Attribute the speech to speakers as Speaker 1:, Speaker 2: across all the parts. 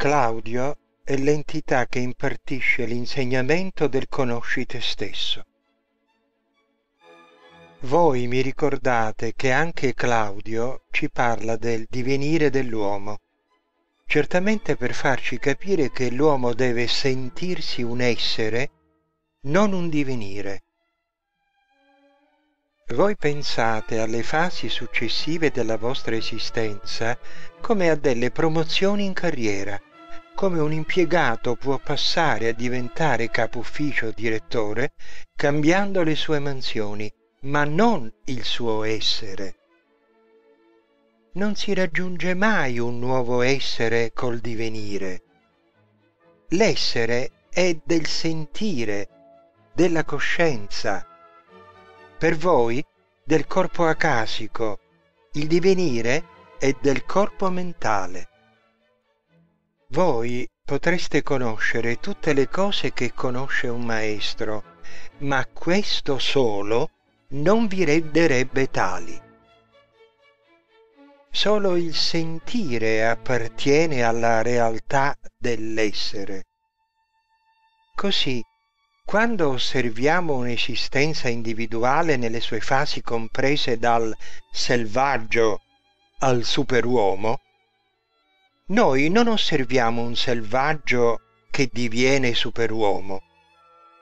Speaker 1: Claudio è l'entità che impartisce l'insegnamento del conosci te stesso. Voi mi ricordate che anche Claudio ci parla del divenire dell'uomo, certamente per farci capire che l'uomo deve sentirsi un essere, non un divenire. Voi pensate alle fasi successive della vostra esistenza come a delle promozioni in carriera, come un impiegato può passare a diventare capo ufficio direttore cambiando le sue mansioni, ma non il suo essere. Non si raggiunge mai un nuovo essere col divenire. L'essere è del sentire, della coscienza, per voi del corpo acasico, il divenire è del corpo mentale. Voi potreste conoscere tutte le cose che conosce un maestro, ma questo solo non vi renderebbe tali. Solo il sentire appartiene alla realtà dell'essere. Così quando osserviamo un'esistenza individuale nelle sue fasi comprese dal selvaggio al superuomo, noi non osserviamo un selvaggio che diviene superuomo,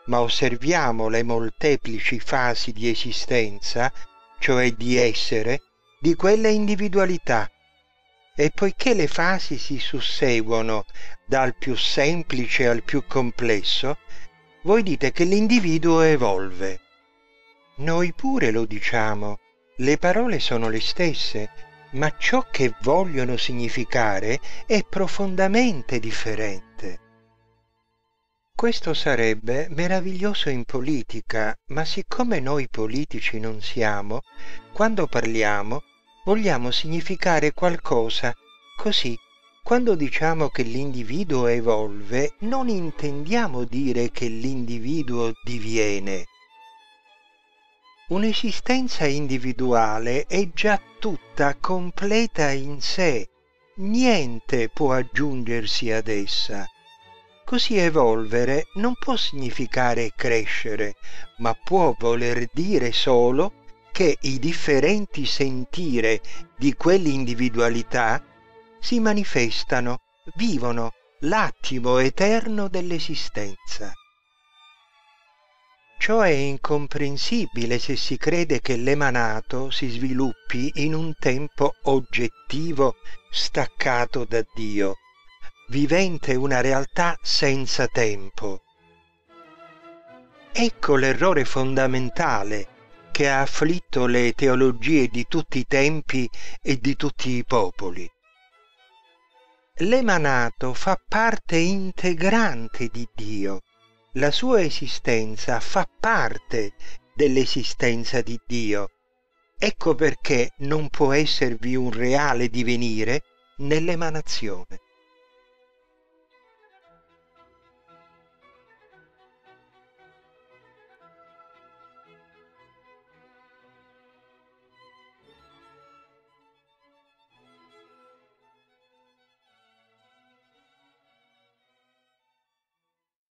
Speaker 1: ma osserviamo le molteplici fasi di esistenza, cioè di essere, di quella individualità. E poiché le fasi si susseguono dal più semplice al più complesso, voi dite che l'individuo evolve. Noi pure lo diciamo. Le parole sono le stesse, ma ciò che vogliono significare è profondamente differente. Questo sarebbe meraviglioso in politica, ma siccome noi politici non siamo, quando parliamo vogliamo significare qualcosa così quando diciamo che l'individuo evolve, non intendiamo dire che l'individuo diviene. Un'esistenza individuale è già tutta completa in sé, niente può aggiungersi ad essa. Così evolvere non può significare crescere, ma può voler dire solo che i differenti sentire di quell'individualità si manifestano, vivono l'attimo eterno dell'esistenza. Ciò è incomprensibile se si crede che l'emanato si sviluppi in un tempo oggettivo staccato da Dio, vivente una realtà senza tempo. Ecco l'errore fondamentale che ha afflitto le teologie di tutti i tempi e di tutti i popoli l'emanato fa parte integrante di Dio. La sua esistenza fa parte dell'esistenza di Dio. Ecco perché non può esservi un reale divenire nell'emanazione.